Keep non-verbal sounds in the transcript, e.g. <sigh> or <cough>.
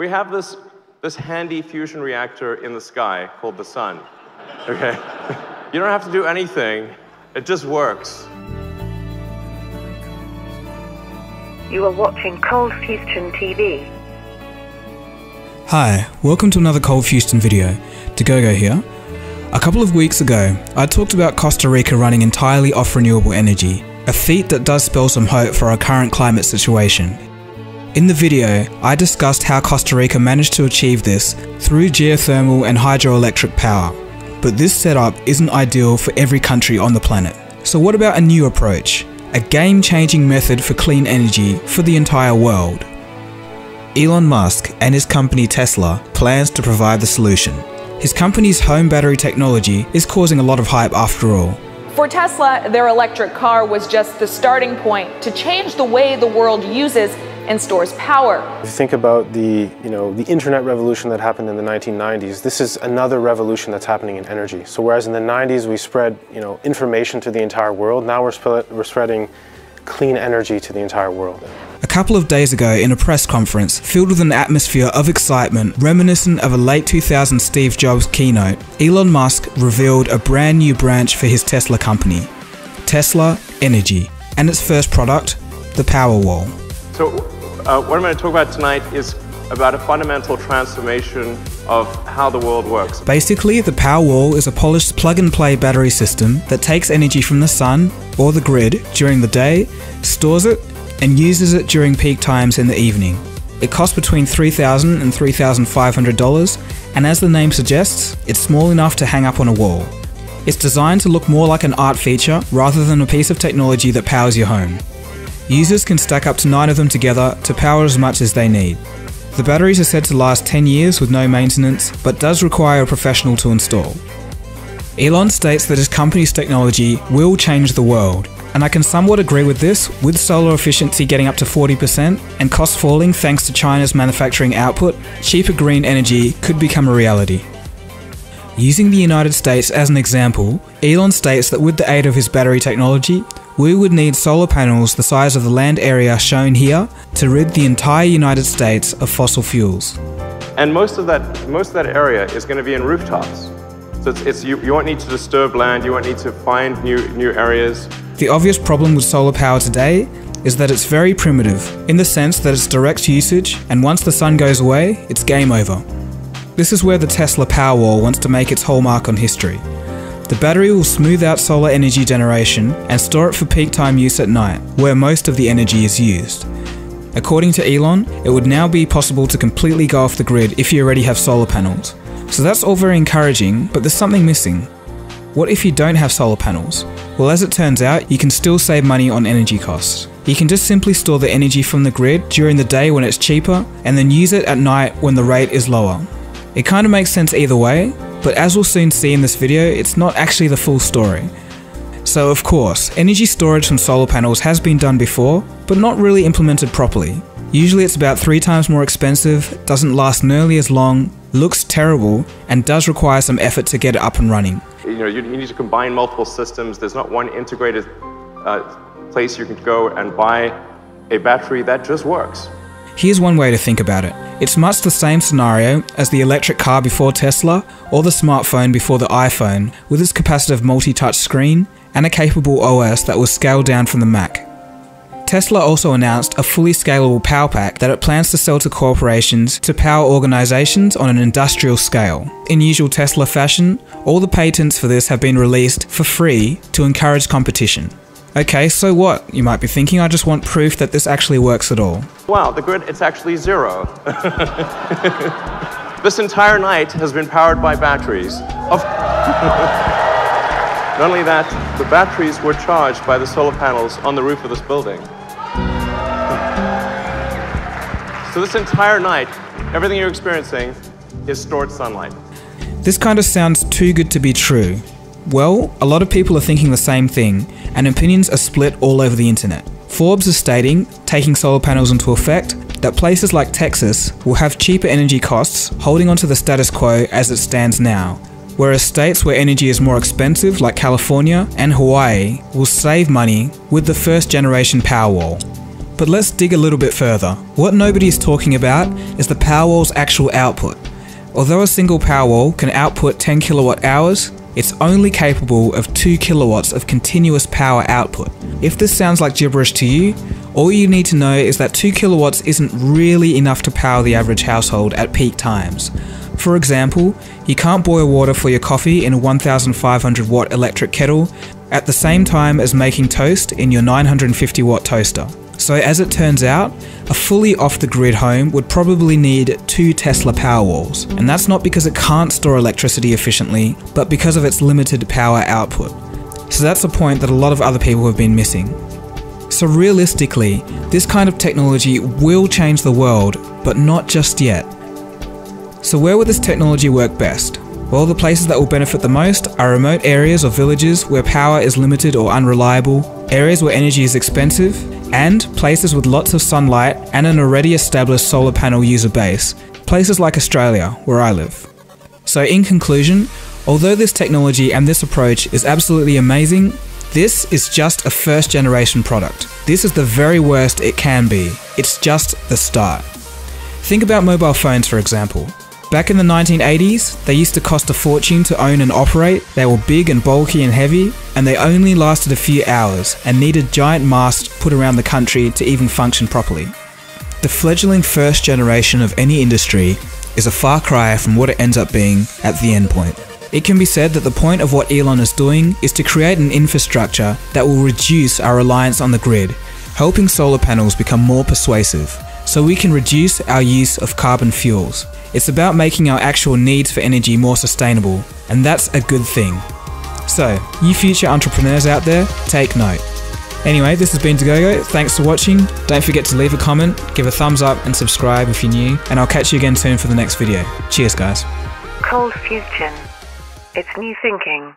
We have this, this handy fusion reactor in the sky called the sun. Okay? <laughs> you don't have to do anything, it just works. You are watching Cold Fusion TV. Hi, welcome to another Cold Fusion video. Dagogo here. A couple of weeks ago, I talked about Costa Rica running entirely off renewable energy, a feat that does spell some hope for our current climate situation. In the video, I discussed how Costa Rica managed to achieve this through geothermal and hydroelectric power. But this setup isn't ideal for every country on the planet. So what about a new approach? A game-changing method for clean energy for the entire world. Elon Musk and his company Tesla plans to provide the solution. His company's home battery technology is causing a lot of hype after all. For Tesla, their electric car was just the starting point to change the way the world uses and stores power. If you think about the, you know, the internet revolution that happened in the 1990s, this is another revolution that's happening in energy. So whereas in the 90s we spread, you know, information to the entire world, now we're, sp we're spreading clean energy to the entire world. A couple of days ago, in a press conference filled with an atmosphere of excitement reminiscent of a late 2000 Steve Jobs keynote, Elon Musk revealed a brand new branch for his Tesla company Tesla Energy, and its first product, the Powerwall. So, uh, what I'm going to talk about tonight is about a fundamental transformation of how the world works. Basically, the Powerwall is a polished plug-and-play battery system that takes energy from the sun or the grid during the day, stores it, and uses it during peak times in the evening. It costs between $3,000 and $3,500, and as the name suggests, it's small enough to hang up on a wall. It's designed to look more like an art feature rather than a piece of technology that powers your home. Users can stack up to 9 of them together to power as much as they need. The batteries are said to last 10 years with no maintenance, but does require a professional to install. Elon states that his company's technology will change the world, and I can somewhat agree with this, with solar efficiency getting up to 40% and costs falling thanks to China's manufacturing output, cheaper green energy could become a reality. Using the United States as an example, Elon states that with the aid of his battery technology, we would need solar panels the size of the land area shown here to rid the entire United States of fossil fuels. And most of that, most of that area is going to be in rooftops. So it's, it's, you, you won't need to disturb land, you won't need to find new, new areas. The obvious problem with solar power today is that it's very primitive, in the sense that it's direct usage, and once the sun goes away, it's game over. This is where the Tesla Powerwall wants to make its hallmark on history. The battery will smooth out solar energy generation and store it for peak time use at night, where most of the energy is used. According to Elon, it would now be possible to completely go off the grid if you already have solar panels. So that's all very encouraging, but there's something missing. What if you don't have solar panels? Well, as it turns out, you can still save money on energy costs. You can just simply store the energy from the grid during the day when it's cheaper, and then use it at night when the rate is lower. It kind of makes sense either way, but as we'll soon see in this video, it's not actually the full story. So of course, energy storage from solar panels has been done before, but not really implemented properly. Usually it's about 3 times more expensive, doesn't last nearly as long, looks terrible, and does require some effort to get it up and running. You know, you need to combine multiple systems. There's not one integrated uh, place you can go and buy a battery that just works. Here's one way to think about it. It's much the same scenario as the electric car before Tesla or the smartphone before the iPhone with its capacitive multi-touch screen and a capable OS that was scaled down from the Mac. Tesla also announced a fully scalable power pack that it plans to sell to corporations to power organizations on an industrial scale. In usual Tesla fashion, all the patents for this have been released for free to encourage competition. Okay, so what? You might be thinking I just want proof that this actually works at all. Wow, the grid, it's actually zero. <laughs> this entire night has been powered by batteries. Of <laughs> Not only that, the batteries were charged by the solar panels on the roof of this building. So this entire night, everything you're experiencing is stored sunlight. This kind of sounds too good to be true. Well, a lot of people are thinking the same thing, and opinions are split all over the internet. Forbes is stating, taking solar panels into effect, that places like Texas will have cheaper energy costs, holding onto the status quo as it stands now, whereas states where energy is more expensive, like California and Hawaii, will save money with the first generation Powerwall. But let's dig a little bit further. What nobody is talking about is the Powerwall's actual output. Although a single Powerwall can output 10 kilowatt hours, it's only capable of 2 kilowatts of continuous power output. If this sounds like gibberish to you, all you need to know is that 2 kilowatts isn't really enough to power the average household at peak times. For example, you can't boil water for your coffee in a 1500 watt electric kettle at the same time as making toast in your 950 watt toaster. So, as it turns out, a fully off the grid home would probably need two Tesla Powerwalls, and that's not because it can't store electricity efficiently, but because of its limited power output. So, that's a point that a lot of other people have been missing. So, realistically, this kind of technology will change the world, but not just yet. So, where will this technology work best? Well, the places that will benefit the most are remote areas or villages where power is limited or unreliable, areas where energy is expensive, and places with lots of sunlight and an already established solar panel user base, places like Australia, where I live. So, in conclusion, although this technology and this approach is absolutely amazing, this is just a first generation product. This is the very worst it can be. It's just the start. Think about mobile phones, for example. Back in the 1980s, they used to cost a fortune to own and operate, they were big and bulky and heavy, and they only lasted a few hours and needed giant masts put around the country to even function properly. The fledgling first generation of any industry is a far cry from what it ends up being at the end point. It can be said that the point of what Elon is doing is to create an infrastructure that will reduce our reliance on the grid, helping solar panels become more persuasive, so we can reduce our use of carbon fuels. It's about making our actual needs for energy more sustainable, and that's a good thing. So, you future entrepreneurs out there, take note. Anyway, this has been Dagogo. Thanks for watching. Don't forget to leave a comment, give a thumbs up, and subscribe if you're new. And I'll catch you again soon for the next video. Cheers, guys. Cold fusion. It's new thinking.